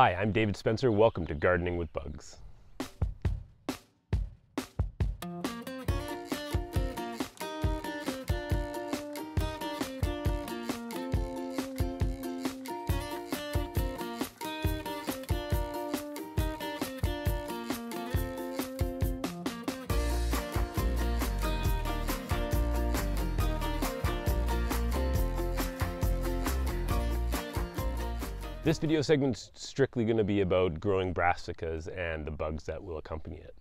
Hi, I'm David Spencer. Welcome to Gardening with Bugs. This video segment is strictly going to be about growing brassicas and the bugs that will accompany it.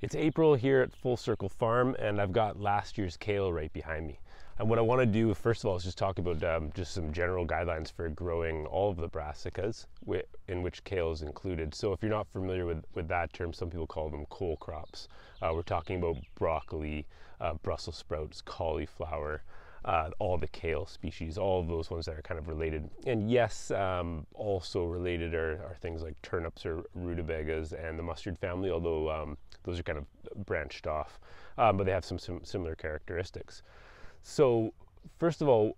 It's April here at Full Circle Farm and I've got last year's kale right behind me. And what I want to do first of all is just talk about um, just some general guidelines for growing all of the brassicas in which kale is included. So if you're not familiar with, with that term, some people call them cole crops. Uh, we're talking about broccoli, uh, Brussels sprouts, cauliflower, uh, all the kale species, all of those ones that are kind of related. And yes, um, also related are, are, things like turnips or rutabagas and the mustard family, although um, those are kind of branched off, um, but they have some, some similar characteristics. So first of all,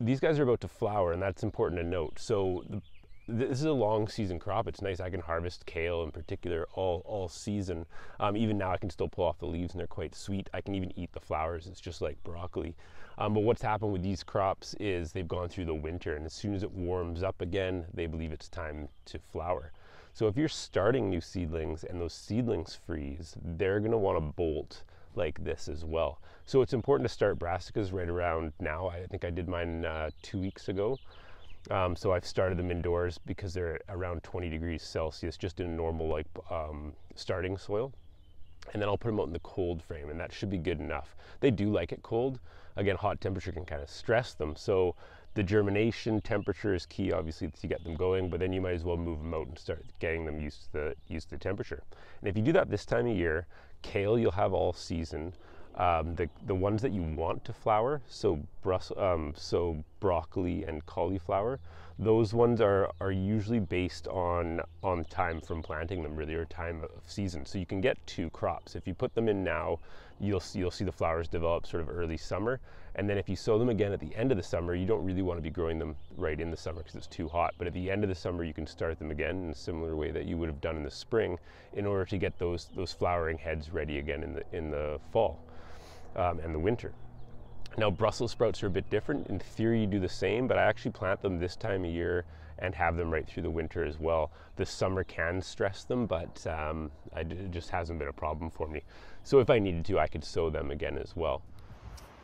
these guys are about to flower, and that's important to note. So the, this is a long season crop. It's nice. I can harvest kale in particular all, all season. Um, even now, I can still pull off the leaves and they're quite sweet. I can even eat the flowers. It's just like broccoli. Um, but what's happened with these crops is they've gone through the winter, and as soon as it warms up again, they believe it's time to flower. So if you're starting new seedlings and those seedlings freeze, they're going to want to bolt like this as well. So it's important to start brassicas right around now. I think I did mine uh, two weeks ago. Um, so I've started them indoors because they're around 20 degrees Celsius, just in normal like um, starting soil. And then I'll put them out in the cold frame, and that should be good enough. They do like it cold. Again, hot temperature can kind of stress them. So the germination temperature is key, obviously, to get them going. But then you might as well move them out and start getting them used to the used to the temperature. And if you do that this time of year, kale you'll have all season. Um, the, the ones that you want to flower, so, um, so broccoli and cauliflower, those ones are, are usually based on, on time from planting them, really, or time of season. So you can get two crops. If you put them in now, you'll see, you'll see the flowers develop sort of early summer. And then if you sow them again at the end of the summer, you don't really want to be growing them right in the summer because it's too hot. But at the end of the summer, you can start them again in a similar way that you would have done in the spring in order to get those, those flowering heads ready again in the, in the fall um, and the winter. Now, Brussels sprouts are a bit different. In theory, you do the same, but I actually plant them this time of year and have them right through the winter as well. The summer can stress them, but um, it just hasn't been a problem for me. So if I needed to, I could sow them again as well.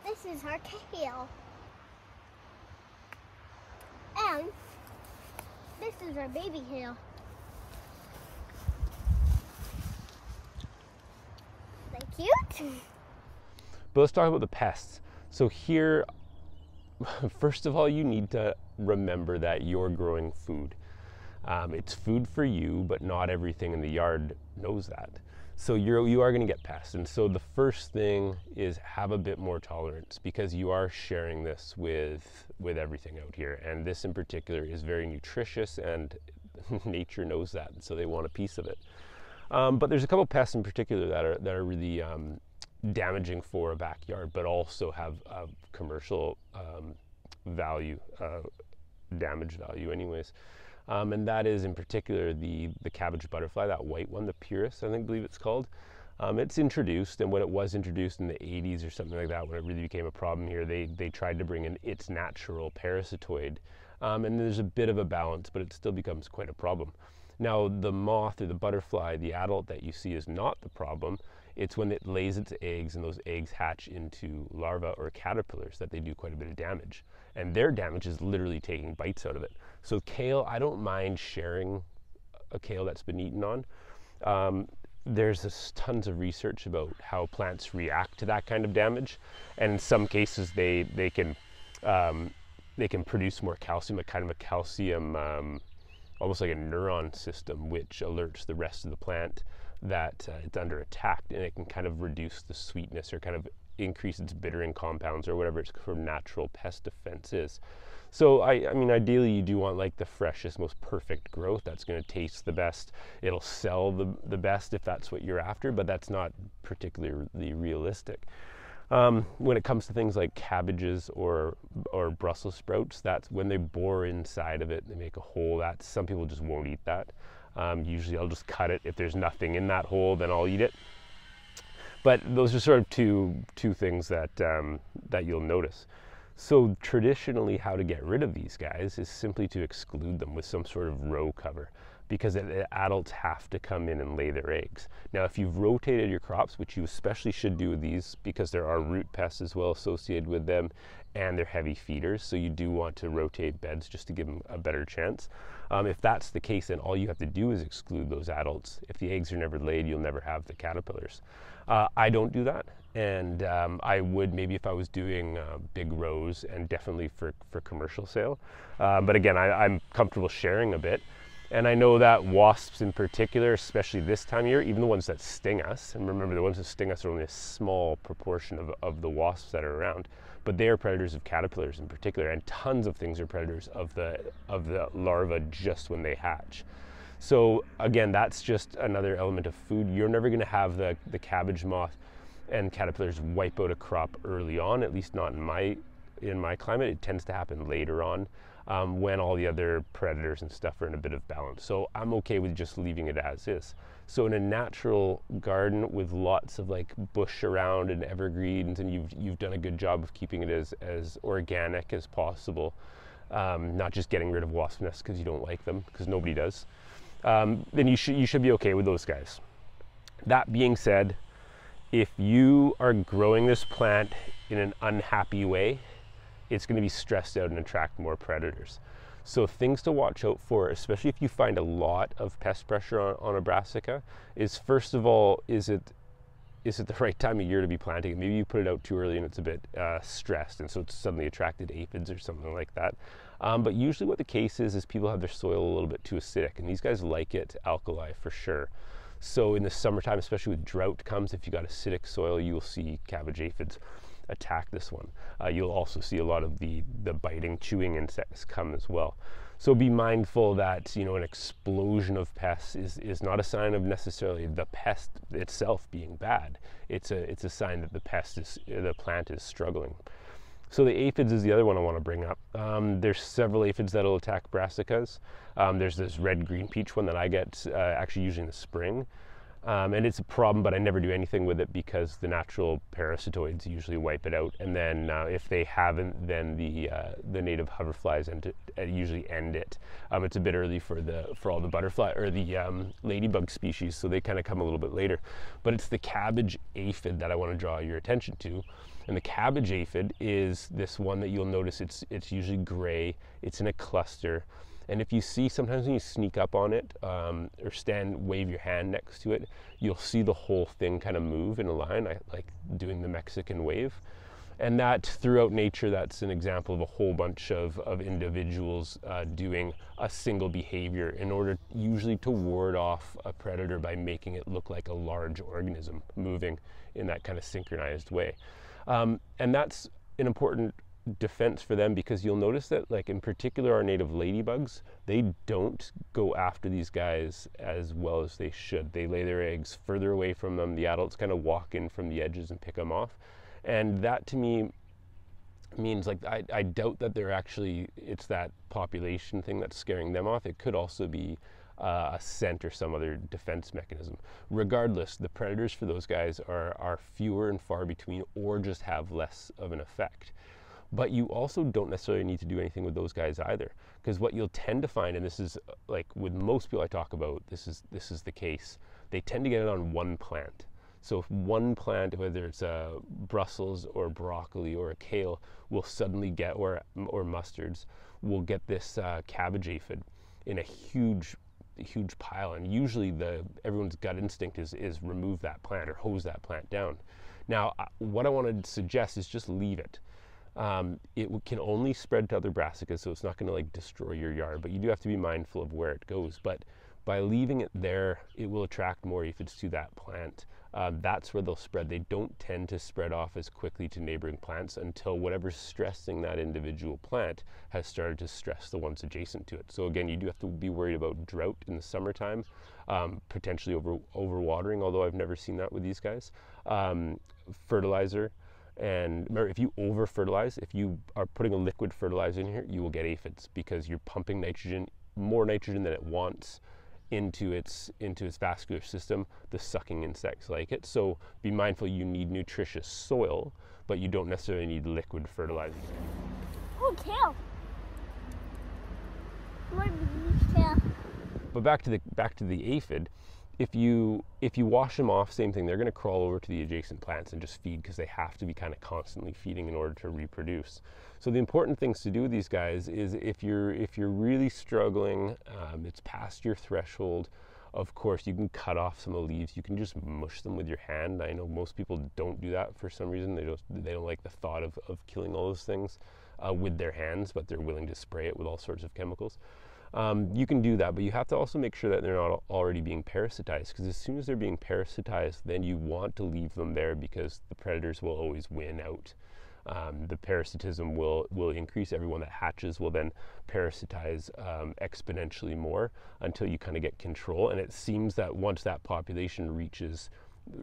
This is our kale. And this is our baby kale. They cute? But let's talk about the pests. So here, first of all, you need to remember that you're growing food. Um, it's food for you, but not everything in the yard knows that. So you're you are going to get pests, and so the first thing is have a bit more tolerance because you are sharing this with with everything out here, and this in particular is very nutritious, and nature knows that, so they want a piece of it. Um, but there's a couple pests in particular that are that are really um, damaging for a backyard, but also have a commercial um, value, uh, damage value, anyways. Um, and that is in particular the the cabbage butterfly, that white one, the Pieris, I think believe it's called. Um, it's introduced, and when it was introduced in the 80s or something like that, when it really became a problem here, they they tried to bring in its natural parasitoid, um, and there's a bit of a balance, but it still becomes quite a problem. Now, the moth or the butterfly, the adult that you see, is not the problem. It's when it lays its eggs and those eggs hatch into larvae or caterpillars that they do quite a bit of damage. And their damage is literally taking bites out of it. So, kale, I don't mind sharing a kale that's been eaten on. Um, there's tons of research about how plants react to that kind of damage, and in some cases they they can um, they can produce more calcium, a kind of a calcium, um, almost like a neuron system, which alerts the rest of the plant that uh, it's under attack and it can kind of reduce the sweetness or kind of increase its bittering compounds or whatever its sort natural pest defense is. So I, I mean, ideally you do want like the freshest, most perfect growth that's going to taste the best. It'll sell the, the best if that's what you're after, but that's not particularly realistic. Um, when it comes to things like cabbages or or Brussels sprouts, that's when they bore inside of it, they make a hole. That some people just won't eat that. Um, usually, I'll just cut it. If there's nothing in that hole, then I'll eat it. But those are sort of two two things that um, that you'll notice. So traditionally, how to get rid of these guys is simply to exclude them with some sort of row cover because the adults have to come in and lay their eggs. Now, if you've rotated your crops, which you especially should do with these because there are root pests as well associated with them and they're heavy feeders, so you do want to rotate beds just to give them a better chance. Um, if that's the case, then all you have to do is exclude those adults. If the eggs are never laid, you'll never have the caterpillars. Uh, I don't do that, and um, I would maybe if I was doing uh, big rows and definitely for, for commercial sale. Uh, but again, I, I'm comfortable sharing a bit. And I know that wasps in particular, especially this time of year, even the ones that sting us, and remember the ones that sting us are only a small proportion of, of the wasps that are around, but they are predators of caterpillars in particular, and tons of things are predators of the, of the larva just when they hatch. So again, that's just another element of food. You're never gonna have the, the cabbage moth and caterpillars wipe out a crop early on, at least not in my, in my climate. It tends to happen later on um, when all the other predators and stuff are in a bit of balance. So I'm okay with just leaving it as is. So in a natural garden with lots of like bush around and evergreens, and you've you've done a good job of keeping it as as organic as possible, um, not just getting rid of wasp nests because you don't like them, because nobody does. Um, then you should you should be okay with those guys. That being said, if you are growing this plant in an unhappy way, it's going to be stressed out and attract more predators. So things to watch out for, especially if you find a lot of pest pressure on, on a brassica, is first of all, is it is it the right time of year to be planting? Maybe you put it out too early and it's a bit uh, stressed, and so it's suddenly attracted aphids or something like that. Um, but usually, what the case is is people have their soil a little bit too acidic, and these guys like it alkali for sure. So in the summertime, especially with drought comes, if you got acidic soil, you will see cabbage aphids attack this one. Uh, you'll also see a lot of the, the biting, chewing insects come as well. So be mindful that you know an explosion of pests is, is not a sign of necessarily the pest itself being bad. It's a it's a sign that the pest is the plant is struggling. So the aphids is the other one I want to bring up. Um, there's several aphids that'll attack brassicas. Um, there's this red green peach one that I get uh, actually usually in the spring. Um, and it's a problem, but I never do anything with it because the natural parasitoids usually wipe it out. And then uh, if they haven't, then the uh, the native hoverflies end uh, usually end it. Um, it's a bit early for the for all the butterfly or the um, ladybug species, so they kind of come a little bit later. But it's the cabbage aphid that I want to draw your attention to. And the cabbage aphid is this one that you'll notice. It's it's usually gray. It's in a cluster. And if you see, sometimes when you sneak up on it um, or stand, wave your hand next to it, you'll see the whole thing kind of move in a line, like doing the Mexican wave. And that throughout nature, that's an example of a whole bunch of, of individuals uh, doing a single behavior in order usually to ward off a predator by making it look like a large organism moving in that kind of synchronized way. Um, and that's an important defense for them because you'll notice that like in particular our native ladybugs they don't go after these guys as well as they should they lay their eggs further away from them the adults kind of walk in from the edges and pick them off and that to me means like I, I doubt that they're actually it's that population thing that's scaring them off it could also be uh, a scent or some other defense mechanism. Regardless, the predators for those guys are, are fewer and far between or just have less of an effect. But you also don't necessarily need to do anything with those guys either, because what you'll tend to find, and this is uh, like with most people I talk about, this is this is the case. They tend to get it on one plant. So if one plant, whether it's a Brussels or broccoli or a kale, will suddenly get or or mustards, will get this uh, cabbage aphid in a huge huge pile and usually the everyone's gut instinct is is remove that plant or hose that plant down now uh, what i want to suggest is just leave it um, it can only spread to other brassicas, so it's not going to like destroy your yard. But you do have to be mindful of where it goes. But by leaving it there, it will attract more aphids to that plant. Uh, that's where they'll spread. They don't tend to spread off as quickly to neighboring plants until whatever's stressing that individual plant has started to stress the ones adjacent to it. So again, you do have to be worried about drought in the summertime, um, potentially over overwatering. Although I've never seen that with these guys. Um, fertilizer And remember, if you over fertilize, if you are putting a liquid fertilizer in here, you will get aphids because you're pumping nitrogen, more nitrogen than it wants into its into its vascular system. The sucking insects like it. So be mindful you need nutritious soil, but you don't necessarily need liquid fertilizer. Oh, kale. But back to the back to the aphid, if you if you wash them off, same thing. They're going to crawl over to the adjacent plants and just feed because they have to be kind of constantly feeding in order to reproduce. So the important things to do with these guys is if you're if you're really struggling, um, it's past your threshold. Of course, you can cut off some of the leaves. You can just mush them with your hand. I know most people don't do that for some reason. They don't they don't like the thought of, of killing all those things uh, with their hands, but they're willing to spray it with all sorts of chemicals. Um, you can do that, but you have to also make sure that they're not already being parasitized because as soon as they're being parasitized, then you want to leave them there because the predators will always win out. Um, the parasitism will, will increase. Everyone that hatches will then parasitize um, exponentially more until you kind of get control. And it seems that once that population reaches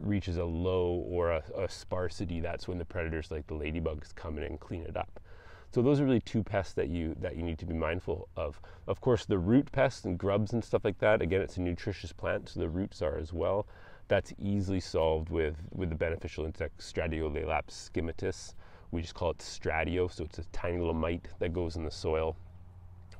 reaches a low or a, a sparsity, that's when the predators like the ladybugs come in and clean it up. So those are really two pests that you that you need to be mindful of. Of course, the root pests and grubs and stuff like that. Again, it's a nutritious plant, so the roots are as well. That's easily solved with with the beneficial insect Stratiolaelaps scimitus. We just call it Stratio, so it's a tiny little mite that goes in the soil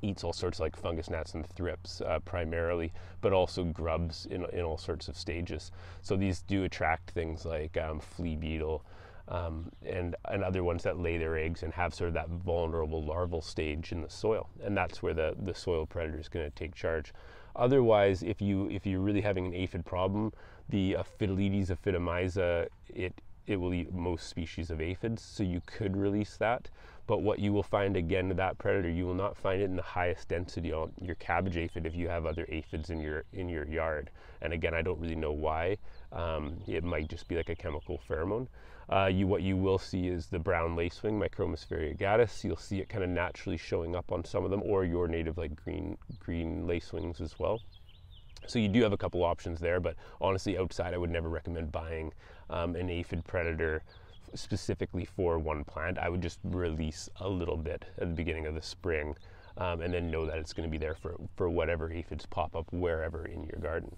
eats all sorts of like fungus gnats and thrips uh, primarily, but also grubs in, in all sorts of stages. So these do attract things like um, flea beetle, um, and, and other ones that lay their eggs and have sort of that vulnerable larval stage in the soil. And that's where the, the soil predator is going to take charge. Otherwise, if, you, if you're really having an aphid problem, the Aphidoletes aphidimyza, it, it will eat most species of aphids, so you could release that. But what you will find again with that predator, you will not find it in the highest density on your cabbage aphid if you have other aphids in your in your yard. And again, I don't really know why. Um, it might just be like a chemical pheromone. Uh, you, what you will see is the brown lacewing, Micromus variegatus. You'll see it kind of naturally showing up on some of them, or your native like green green lacewings as well. So you do have a couple options there, but honestly, outside, I would never recommend buying um, an aphid predator specifically for one plant. I would just release a little bit at the beginning of the spring, um, and then know that it's going to be there for for whatever aphids pop up wherever in your garden.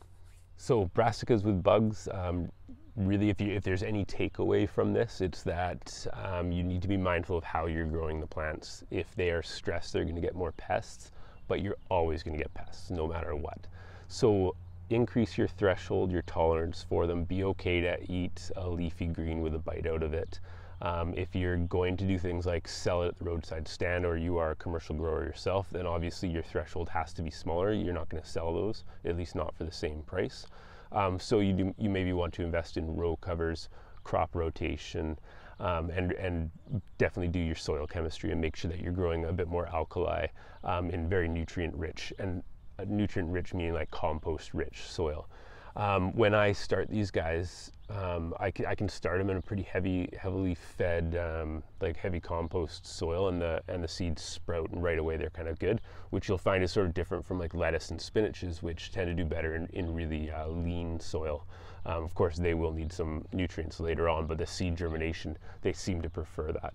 So brassicas with bugs, um, really, if, you, if there's any takeaway from this, it's that um, you need to be mindful of how you're growing the plants. If they are stressed, they're going to get more pests, but you're always going to get pests no matter what. So increase your threshold, your tolerance for them. Be okay to eat a leafy green with a bite out of it. Um, if you're going to do things like sell it at the roadside stand or you are a commercial grower yourself, then obviously your threshold has to be smaller. You're not going to sell those, at least not for the same price. Um, so you, do, you maybe want to invest in row covers, crop rotation, um, and, and definitely do your soil chemistry and make sure that you're growing a bit more alkali um, in very nutrient rich and nutrient rich meaning like compost rich soil. Um, when I start these guys, um, I, can, I, can, start them in a pretty heavy, heavily fed, um, like heavy compost soil, and the and the seeds sprout, and right away they're kind of good. Which you'll find is sort of different from like lettuce and spinaches, which tend to do better in, in really uh, lean soil. Um, of course, they will need some nutrients later on, but the seed germination, they seem to prefer that.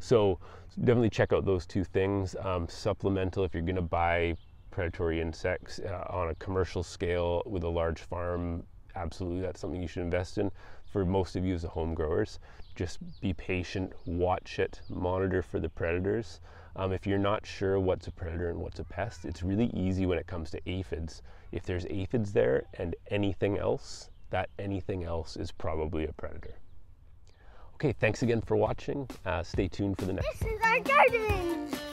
So definitely check out those two things. Um, supplemental, if you're going to buy predatory insects uh, on a commercial scale with a large farm, absolutely that's something you should invest in. For most of you as a home growers, just be patient, watch it, monitor for the predators. Um, if you're not sure what's a predator and what's a pest, it's really easy when it comes to aphids. If there's aphids there and anything else, that anything else is probably a predator. Okay, thanks again for watching. Uh, stay tuned for the next. This is our garden.